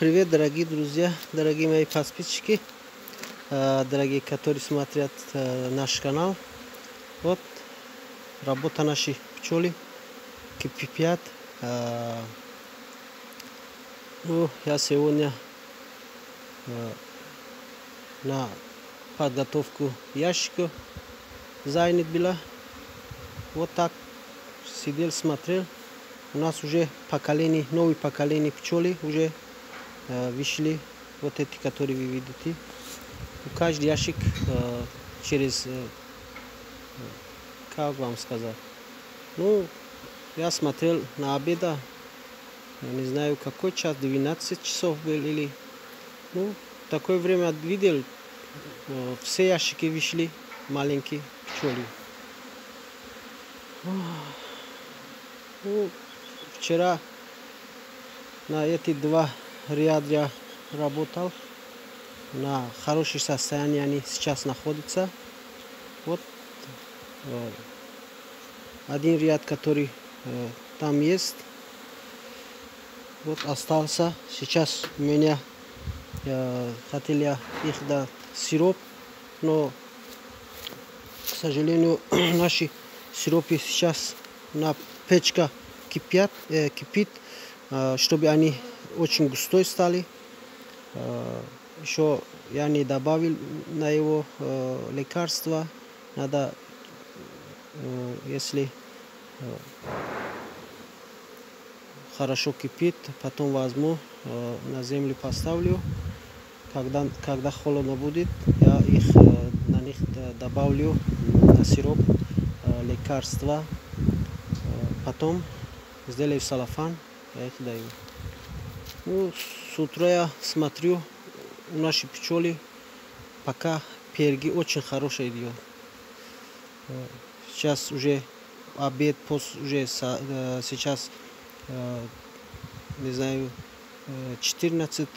Привет, дорогие друзья, дорогие мои подписчики, дорогие, которые смотрят наш канал. Вот работа нашей пчелы кипят. Ну, я сегодня на подготовку ящика занят была. Вот так сидел, смотрел. У нас уже поколение, новое поколение пчелы уже э, вышли. Вот эти, которые вы видите. Каждый ящик э, через, э, как вам сказать, ну, я смотрел на обеда, не знаю, какой час, 12 часов был или, ну, такое время видел, все ящики вышли, маленькие пчелы. Ну, вчера на эти два ряда я работал. На хорошем состоянии они сейчас находятся. Вот э, один ряд, который э, там есть. Вот остался. Сейчас у меня э, хотел я их да сироп, но к сожалению наши сиропы сейчас на печка кипят, э, кипит, чтобы они очень густой стали. Э, еще я не добавил на его э, лекарства. Надо, э, если хорошо кипит, потом возьму, на землю поставлю. Когда, когда холодно будет, я их, на них добавлю на сироп лекарства. Потом сделаю салафан, я их даю. Ну, с утра я смотрю, у нашей пчелы пока перги очень хорошие идет. Сейчас уже обед, пост уже сейчас, не знаю, 14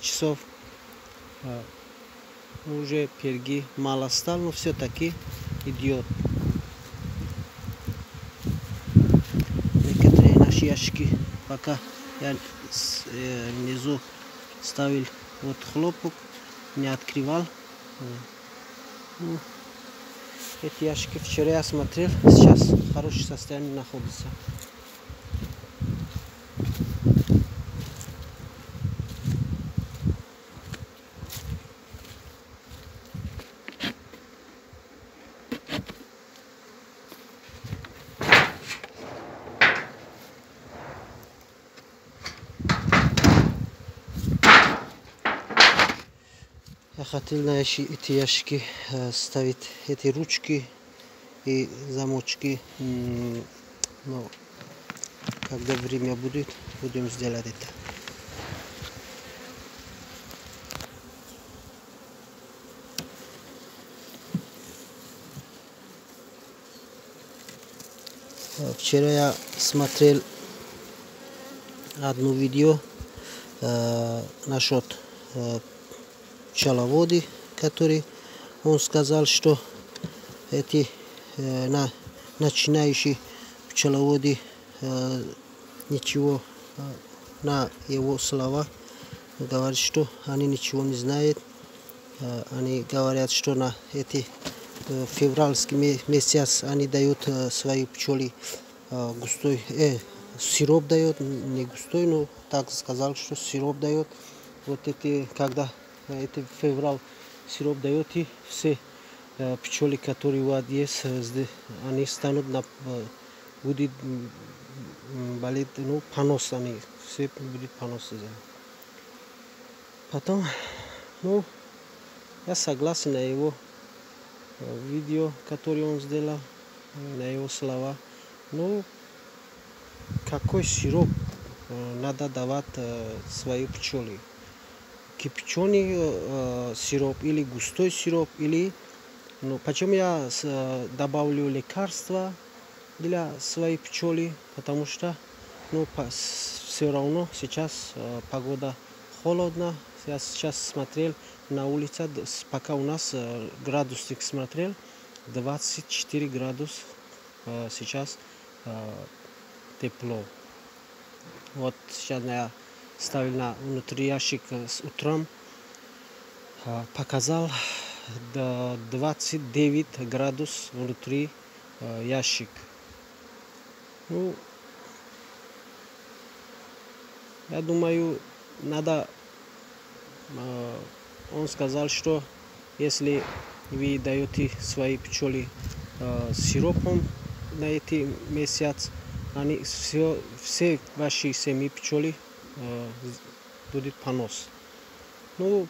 часов. Уже перги мало стал, но все-таки идет. ящики пока я э, внизу ставил вот хлопок, не открывал. Ну, эти ящики вчера я смотрел, сейчас в хорошем состоянии находятся. Хотел на эти ящики ставить эти ручки и замочки. Но когда время будет, будем сделать это. Вчера я смотрел одно видео э, насчет э, пчеловоды, который он сказал, что эти э, на, начинающие пчеловоды э, ничего э, на его слова говорят, что они ничего не знают. Э, они говорят, что на эти э, февральский месяц они дают э, свои пчелы э, густой, э, сироп дает, не густой, но так сказал, что сироп дает. Вот эти, когда это февраль сироп дает и все пчелы, которые у вас есть, они станут на будет болеть, ну, понос они, все будет понос. Потом, ну, я согласен на его видео, которое он сделал, на его слова. Ну, какой сироп надо давать своей пчеле? Кипяченый э, сироп или густой сироп или ну почему я э, добавлю лекарства для своей пчелы потому что ну по, все равно сейчас э, погода холодно. Я сейчас смотрел на улице пока у нас э, градусник смотрел 24 градус э, сейчас э, тепло. Вот сейчас я ставил на внутри ящик с утром, показал 29 градус внутри ящик. Ну, я думаю, надо... Он сказал, что если вы даете свои пчелы сиропом на эти месяц, они все, все ваши семьи пчелы будет понос. Ну,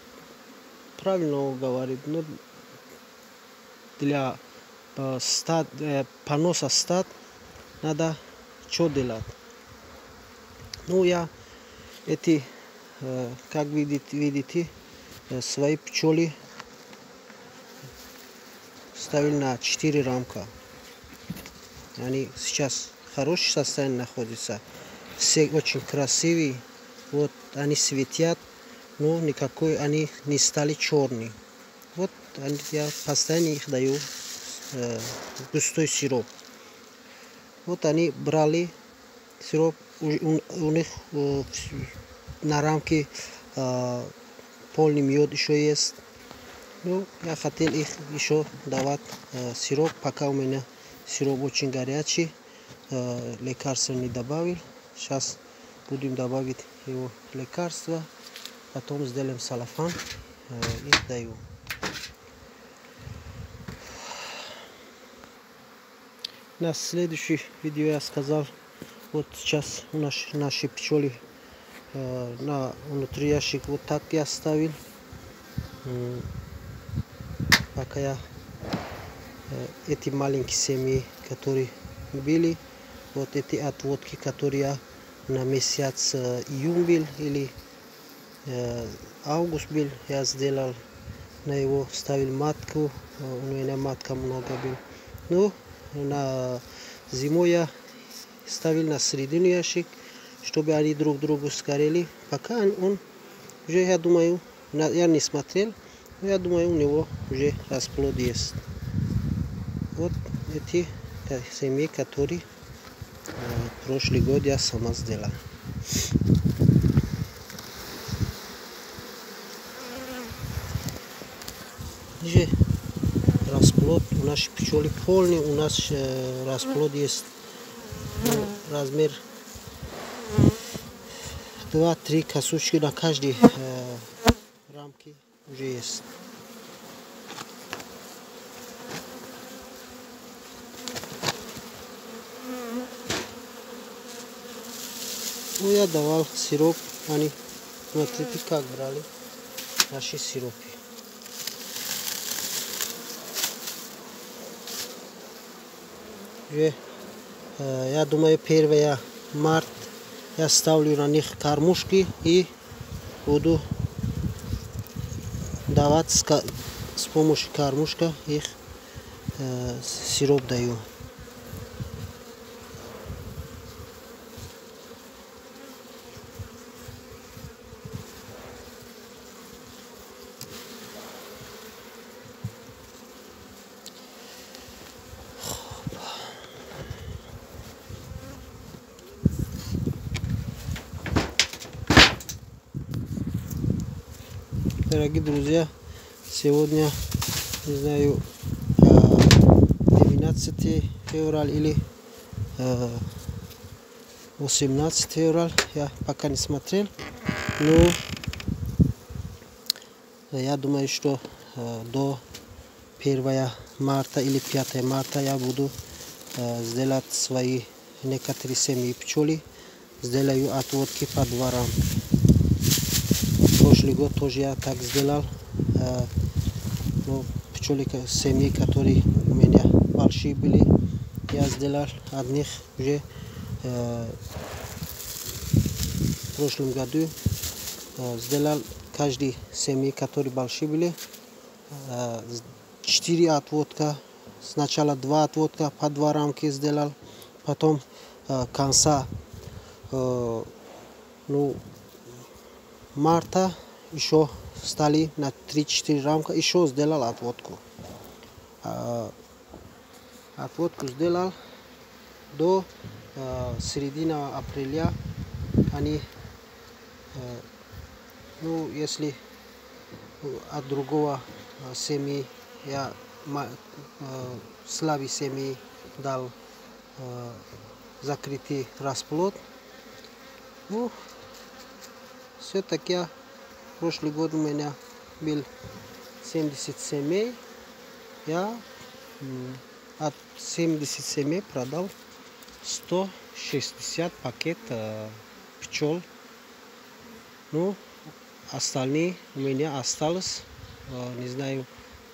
правильно говорит, но для стад, поноса стад надо что делать? Ну, я эти, как видите, видите свои пчелы ставил на 4 рамка. Они сейчас в хорошем состоянии находятся. Все очень красивые. Вот они светят, но никакой они не стали черные. Вот я постоянно их даю э, густой сироп. Вот они брали сироп, у, у них э, на рамке э, полный мед еще есть. Ну, я хотел их еще давать э, сироп, пока у меня сироп очень горячий. Э, лекарства не добавил. Сейчас будем добавить его лекарства. Потом сделаем салафан э, и даю. На следующий видео я сказал, вот сейчас у нас наши пчелы э, на внутри ящик вот так я оставил. Пока я эти маленькие семьи, которые были, вот эти отводки, которые я на месяц э, был или э, август был, я сделал на его ставил матку, у меня матка много был. Ну, на зиму я ставил на середину ящик, чтобы они друг другу сгорели. Пока он уже, я думаю, я не смотрел, но я думаю, у него уже расплод есть. Вот эти семьи, которые прошлый год я сама сделала. Же расплод у нас пчелы полный, у нас э, расплод есть ну, размер 2-3 косучки на каждой э, рамке уже есть. Я давал сироп, они, смотрите, как брали наши сиропы. Я думаю, 1 март я ставлю на них кормушки и буду давать с, помощью кормушка их сироп даю. Дорогие друзья, сегодня, не знаю, 12 а, февраля или 18 а, февраля, я пока не смотрел, но я думаю, что а, до 1 марта или 5 марта я буду сделать свои некоторые семьи пчели, сделаю отводки по дворам год тоже я так сделал. Ну, пчелы семьи, которые у меня большие были, я сделал от них уже в прошлом году сделал каждый семьи, которые большие были, четыре отводка. Сначала два отводка по два рамки сделал, потом конца ну, марта еще стали на 3-4 рамка, еще сделал отводку. Отводку сделал до середины апреля. Они ну, если от другого семьи я слабой семьи дал закрытый расплод. Ну, все-таки прошлый год у меня был 70 семей. Я от 70 семей продал 160 пакет э, пчел. Ну, остальные у меня осталось, э, не знаю,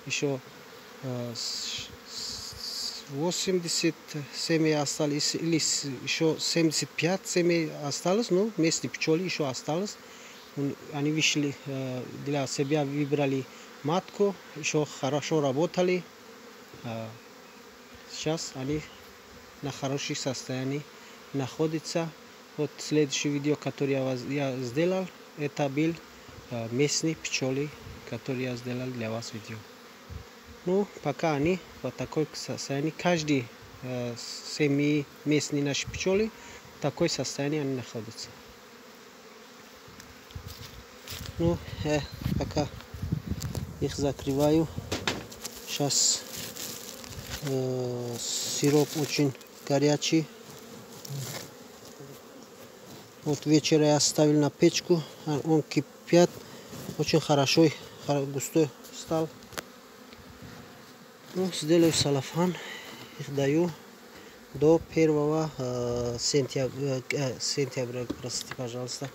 еще э, 80 семей осталось, или еще 75 семей осталось, ну, местные пчелы еще осталось. Они вышли э, для себя, выбрали матку, еще хорошо работали. Э, сейчас они на хорошем состоянии находятся. Вот следующее видео, которое я сделал, это был э, местные пчелы, которые я сделал для вас видео. Ну, пока они в такой состоянии, каждый э, семьи местные наши пчелы, в такой состоянии они находятся. Ну, я пока их закрываю. Сейчас э, сироп очень горячий. Вот вечера я оставил на печку, он кипят, очень хорошо, густой стал. Ну, сделаю салафан, их даю до 1 э, сентября, э, сентября, простите, пожалуйста,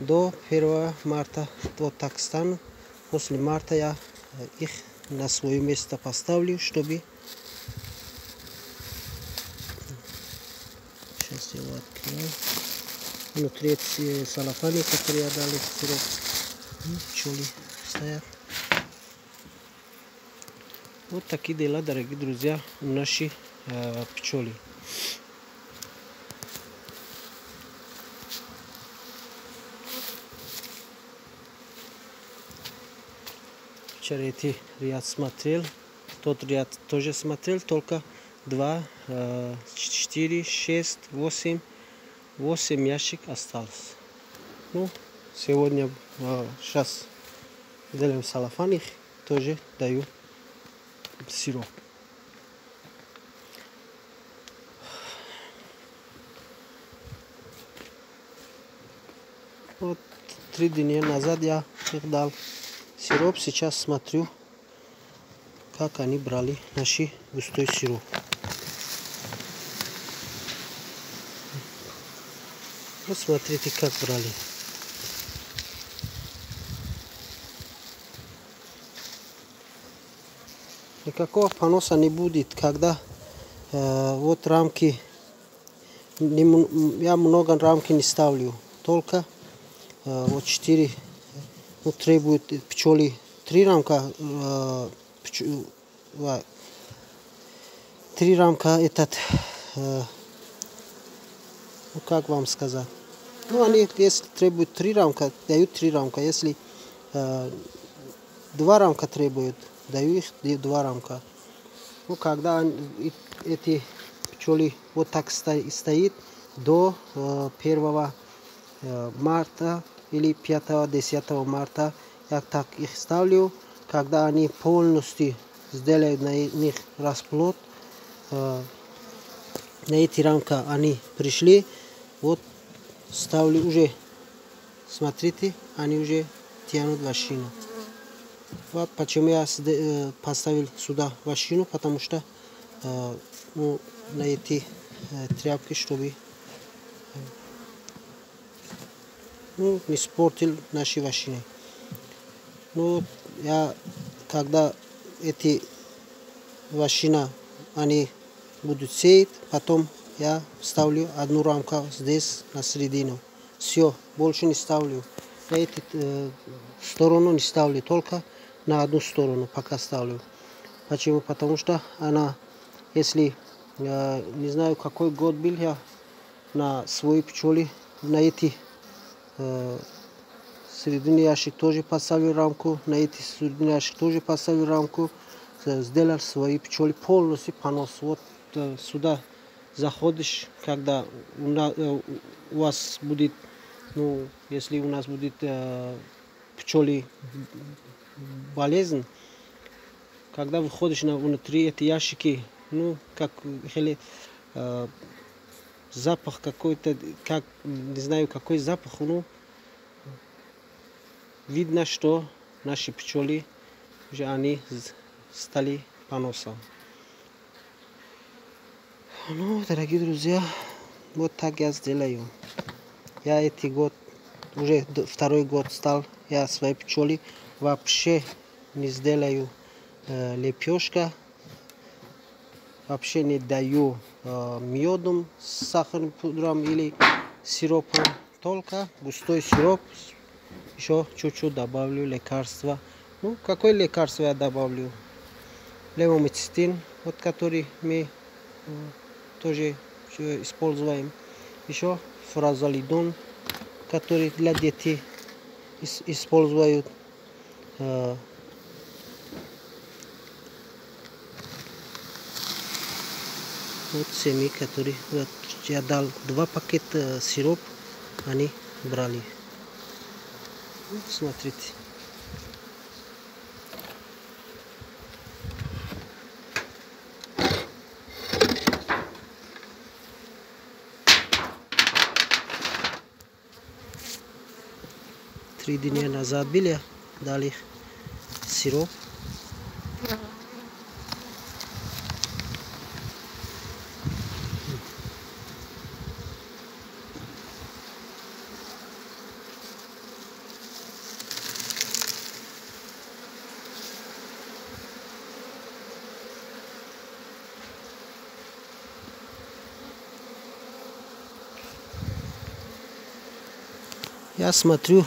до 1 марта вот так стану. После марта я их на свое место поставлю, чтобы сейчас я его открою. Внутри эти салафаны, которые я дал сироп, пчелы стоят. Вот такие дела, дорогие друзья, у нашей э, пчели. Вчера эти ряд смотрел, тот ряд тоже смотрел, только 2, 4, 6, 8, 8 ящик осталось. Ну, сегодня, сейчас делаем салафан, их тоже даю сироп. Вот три дня назад я их дал сироп. Сейчас смотрю, как они брали наши густой сироп. Вот смотрите, как брали. Никакого поноса не будет, когда э, вот рамки, не, я много рамки не ставлю, только э, вот 4, ну, требует пчели 3 рамка, э, 3 рамка этот, э, ну как вам сказать, ну они если требуют 3 рамка, дают 3 рамка, если э, 2 рамка требуют, даю их два рамка. Ну, когда эти пчелы вот так стоит до 1 э, марта или 5-10 марта, я так их ставлю. Когда они полностью сделают на них расплод, э, на эти рамка они пришли, вот ставлю уже, смотрите, они уже тянут вощину. Вот почему я э, поставил сюда машину, потому что э, ну, на эти э, тряпки, чтобы ну, испортил наши машины. Ну, я, когда эти машины, они будут сеять, потом я ставлю одну рамку здесь на середину. Все, больше не ставлю. На эту э, сторону не ставлю, только на одну сторону пока ставлю. Почему? Потому что она, если, я не знаю, какой год был я на своей пчеле, на эти середине ящик тоже поставил рамку, на эти середине ящик тоже поставил рамку, сделал свои пчелы полностью понос. Вот э, сюда заходишь, когда у, на, э, вас будет ну, если у нас будет э, пчелы болезнь, когда выходишь на внутри эти ящики, ну, как или э, запах какой-то, как, не знаю, какой запах, ну, видно, что наши пчелы уже они стали поносом. Ну, дорогие друзья, вот так я сделаю. Я эти год, уже второй год стал, я свои пчелы вообще не сделаю э, лепешка, вообще не даю медом с сахарным пудром или сиропом, только густой сироп, еще чуть-чуть добавлю лекарства. Ну, какое лекарство я добавлю? Левомицетин, вот который мы тоже используем. Еще фразолидон, который для детей используют. Вот семьи, которые вот, я дал два пакета сироп, они брали. Вот, смотрите. три дня назад были, дали сироп. Я смотрю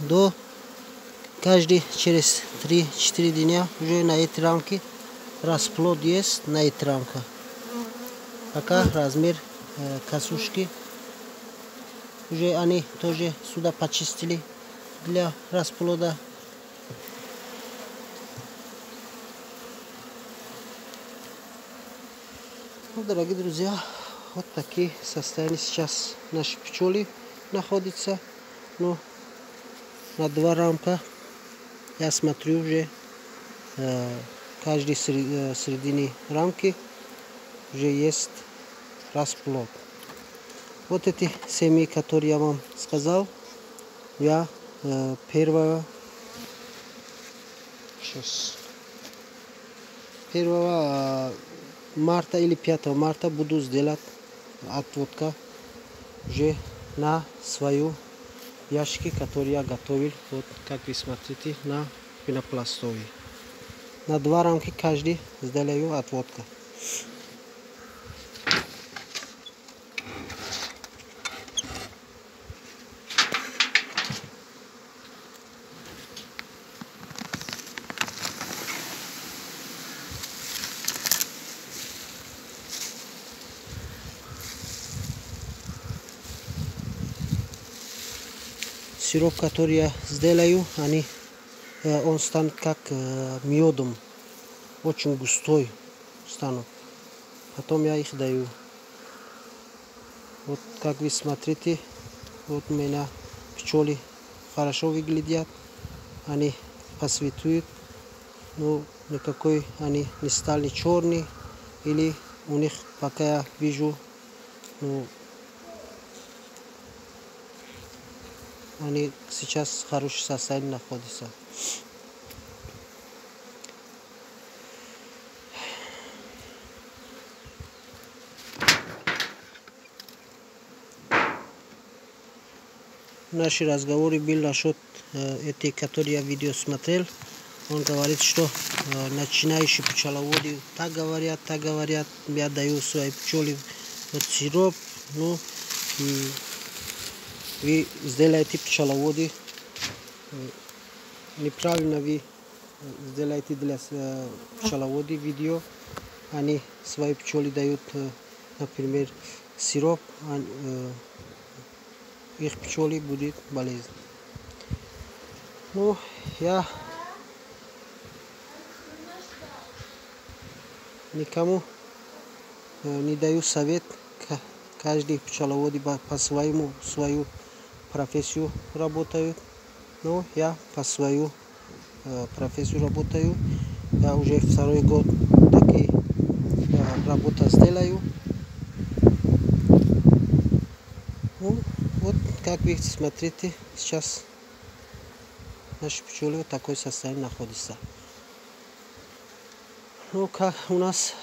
до каждый через 3-4 дня уже на этой рамке расплод есть на этой рамке. Пока размер э, косушки уже они тоже сюда почистили для расплода. Ну, дорогие друзья, вот такие состояния сейчас наши пчелы находятся. Ну, на два рамка. Я смотрю уже э, каждый э, середине рамки уже есть расплод. Вот эти семьи, которые я вам сказал, я э, первого сейчас 1 марта или 5 марта буду сделать отводка уже на свою Јашки которые я готовил, вот какви смотрите, на пенопластови. На два рамки каждый сделаю отводка. Сироп, который я сделаю, они, он станет как медом, очень густой станут. Потом я их даю. Вот как вы смотрите, вот у меня пчелы хорошо выглядят, они посветуют, но никакой они не стали черные, или у них пока я вижу, ну, они сейчас в хорошем состоянии находятся. Наши разговоры были насчет э, этих, которые я видео смотрел. Он говорит, что э, начинающие пчеловоды так говорят, так говорят. Я даю свои пчелы вот сироп, ну и вы сделаете пчеловоды, неправильно вы сделаете для пчеловоды видео, они свои пчелы дают, например, сироп, их пчелы будет болезнь. Ну, я никому не даю совет, каждый пчеловод по своему свою профессию работают. Но я по свою профессию работаю. Я уже второй год таки работа сделаю. Ну, вот как вы смотрите, сейчас наши пчелы в такой состоянии находятся. Ну, как у нас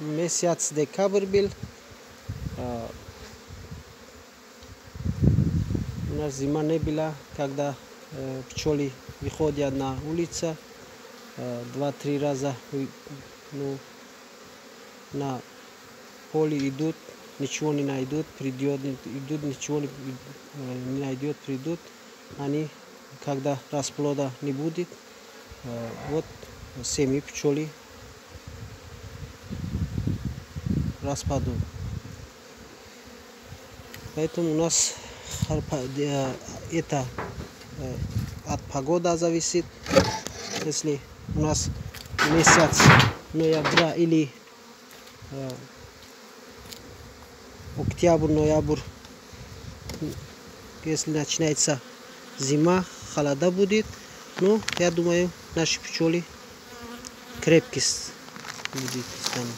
месяц декабрь был, нас зима не была, когда э, пчелы выходят на улицу, э, два-три раза ну, на поле идут, ничего не найдут, придет, идут, ничего не, не найдет, придут. Они, когда расплода не будет, э, вот семьи пчелы распадут. Поэтому у нас это от погоды зависит. Если у нас месяц ноября или октябрь, ноябрь, если начинается зима, холода будет, ну, я думаю, наши пчелы крепкие будет станут.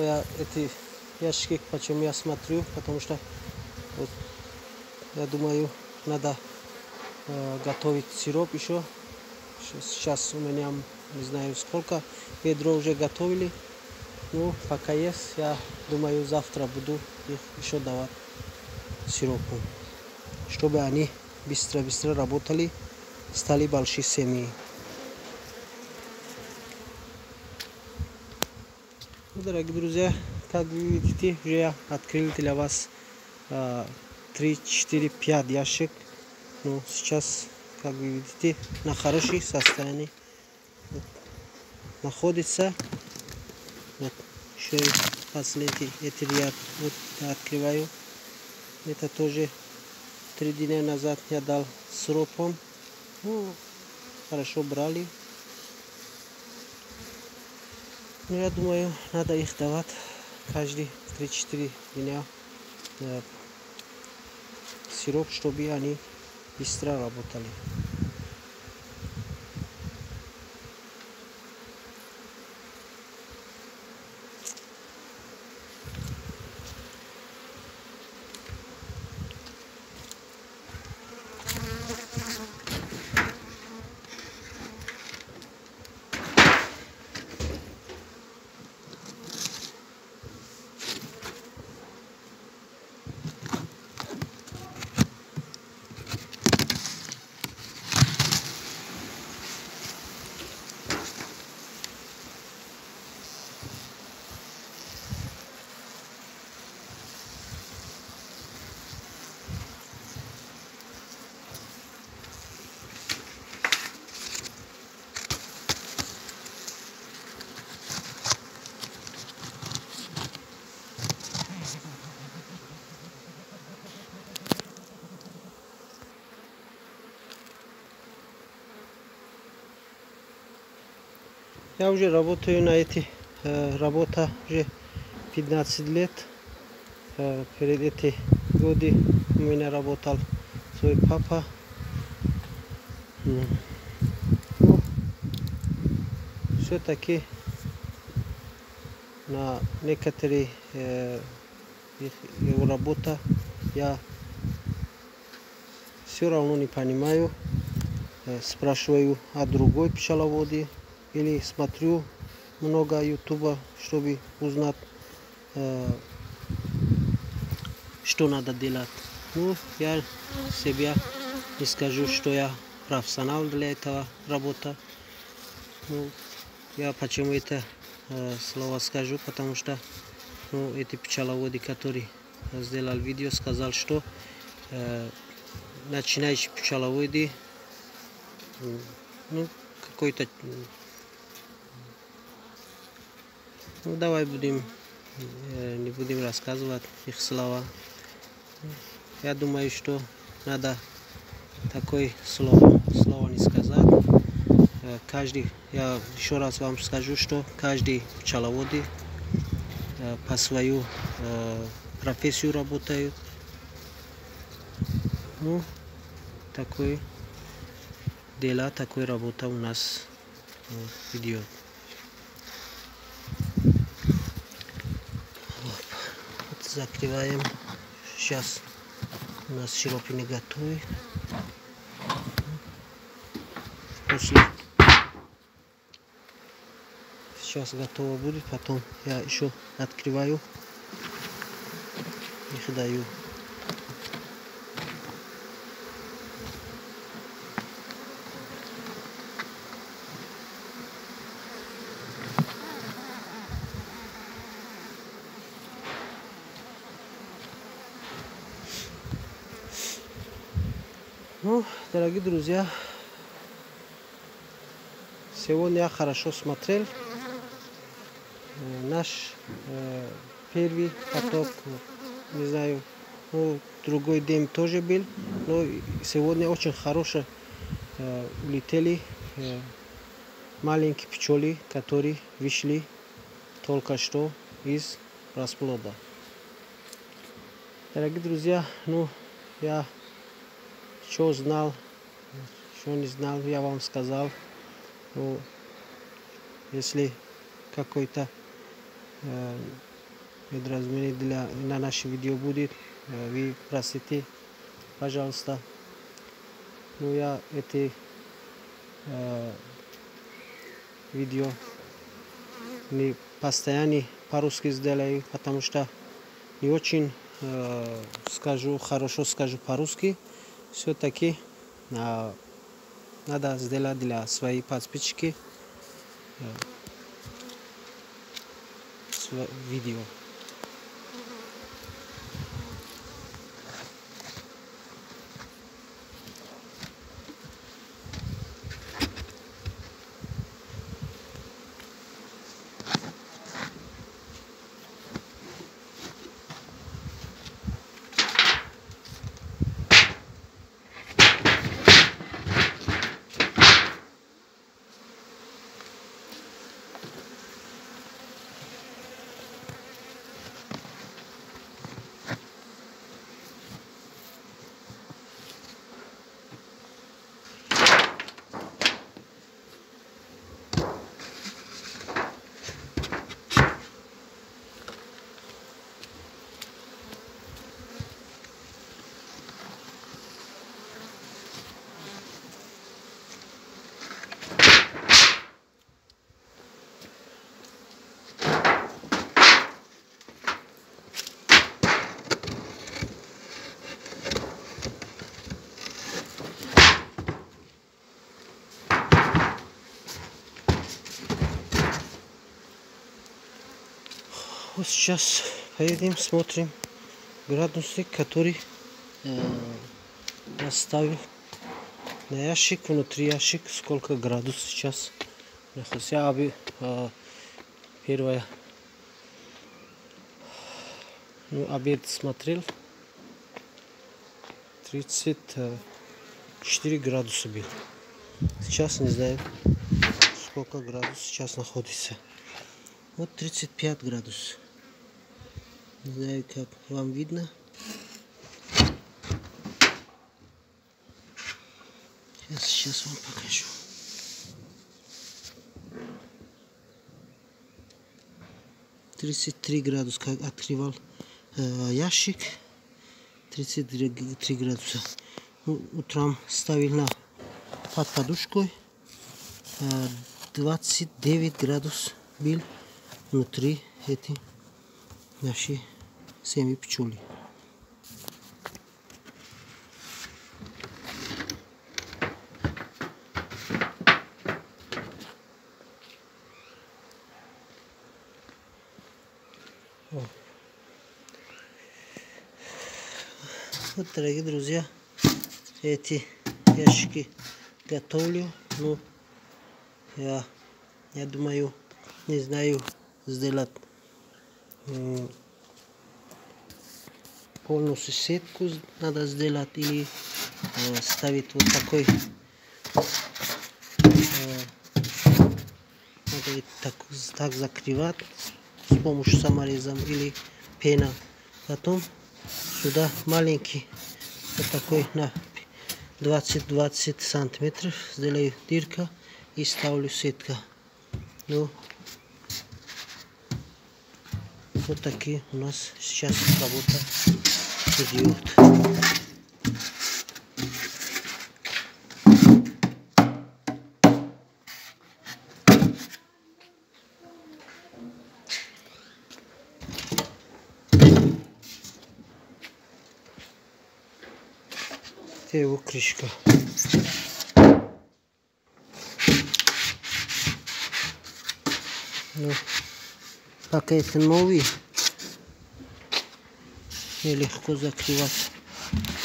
Я эти ящики почему я смотрю, потому что вот, я думаю, надо э, готовить сироп еще. Сейчас у меня не знаю сколько ведро уже готовили. Ну, пока есть, я думаю, завтра буду их еще давать сиропом, чтобы они быстро-быстро работали, стали большие семьи. Дорогие друзья, как вы видите, я открыл для вас 3, 4, 5 ящик. Но сейчас, как вы видите, на хорошей состоянии находится. Вот, еще последний этот ряд вот, открываю. Это тоже три дня назад я дал сропом. Ну, хорошо брали. Ну, я думаю, надо их давать каждые 3-4 дня э, сироп, чтобы они быстро работали. Я уже работаю на эти э, работа уже 15 лет. Э, перед эти годы у меня работал свой папа. Ну, все-таки на некоторые э, его работа я все равно не понимаю. Э, спрашиваю о другой пчеловоде или смотрю много ютуба, чтобы узнать, э, что надо делать. Ну, я себя не скажу, что я профессионал для этого работа. Ну, я почему это э, слово скажу, потому что ну, эти пчеловоды, которые сделал видео, сказал, что э, начинающие пчеловоды ну, какой-то... Ну, давай будем, э, не будем рассказывать их слова. Я думаю, что надо такое слово, слово не сказать. Э, каждый, я еще раз вам скажу, что каждый пчеловоды э, по свою профессию работают. Ну, такой дела, такой работа у нас идет. Закрываем. Сейчас у нас сиропы не готовы. После сейчас готово будет, потом я еще открываю их даю Ну, дорогие друзья, сегодня хорошо смотрел э, наш э, первый поток, не знаю, ну, другой день тоже был, но сегодня очень хорошо э, улетели э, маленькие пчелы, которые вышли только что из расплода. Дорогие друзья, ну, я что знал, что не знал, я вам сказал. Ну, если какой-то э, недоразумение для, на наше видео будет, э, вы просите, пожалуйста. Ну, я это э, видео не постоянно по-русски сделаю, потому что не очень э, скажу, хорошо скажу по-русски все-таки а, надо сделать для своей подписчики а, видео. Вот сейчас поедем, смотрим градусник, который э, оставил на ящик, внутри ящик, сколько градус сейчас находится. Я оби, э, первое ну, обед смотрел 34 градуса был. Сейчас не знаю, сколько градусов сейчас находится. Вот 35 градусов. Не знаю, как вам видно. Сейчас, сейчас вам покажу. Тридцать три градуса, как открывал э, ящик. 33 градуса. Ну, утром ставил на под подушкой. Э, 29 градус был внутри эти наши семьи пчели. Вот, дорогие друзья, эти ящики готовлю. Ну, я, я думаю, не знаю сделать полную сетку надо сделать или э, ставить вот такой э, надо так, так закрывать с помощью саморезом или пена потом сюда маленький вот такой на 20-20 сантиметров сделаю дырка и ставлю сетка ну вот такие у нас сейчас работа идет. Это его крышка. Ну, пока это новый, нелегко закрывать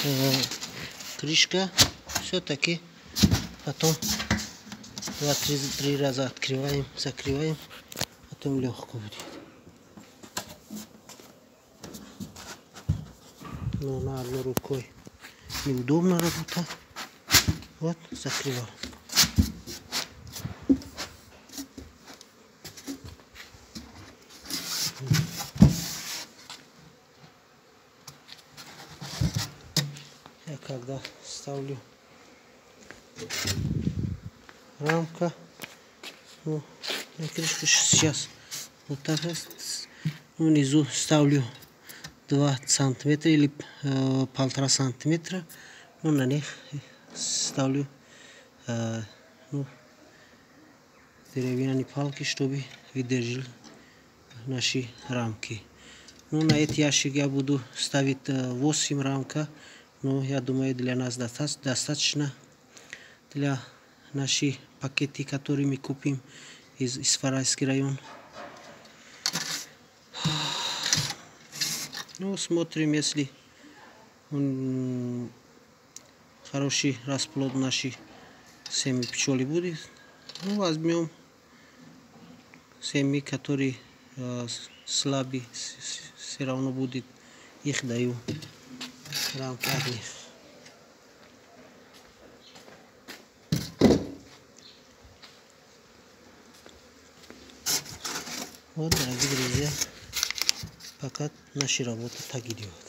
э, крышка все-таки потом два-три раза открываем закрываем потом легко будет но на одной рукой неудобно работать вот закрываем я когда ставлю. Рамка. Ну, на крышку сейчас вот так внизу ставлю 2 сантиметра или э, полтора сантиметра. Ну, на них ставлю э, ну, деревянные палки чтобы выдержали наши рамки. Ну, на эти ящики я буду ставить 8 рамка но я думаю, для нас достаточно. Для наших пакеты, которые мы купим из, из Фарайский район. Ну, смотрим, если он, хороший расплод наших семьи пчелы будет. Ну, возьмем семьи, которые э, слабые, все равно будет их даю рамки одни. Вот, дорогие друзья, пока наша работа так идет.